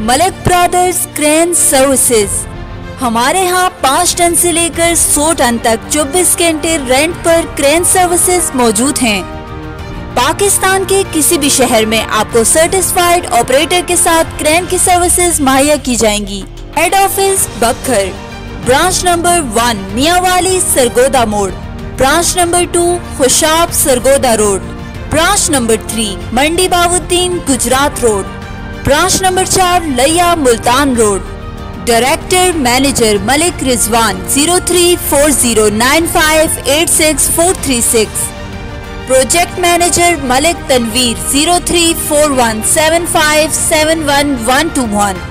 Malik brothers crane services. हमारे यहाँ पाँच टन से लेकर सौ टन तक 24 घंटे रेंट पर क्रेन सर्विसेज़ मौजूद हैं। पाकिस्तान के किसी भी शहर में आपको सर्टिस्फाइड ऑपरेटर के साथ क्रेन की सर्विसेज़ मुहैया की जाएँगी। Head office Bhakkar branch number one Mianwali, Sargodha मोड़। Branch number two Khushab, Sargodha road. Branch number three Mandi Bahauddin, Gujrat road. Branch number चार, Layyah Multan road. Director manager Malik Rizwan zero three four zero nine five eight six four three six project manager Malik Tanveer zero three four one seven five seven one one two one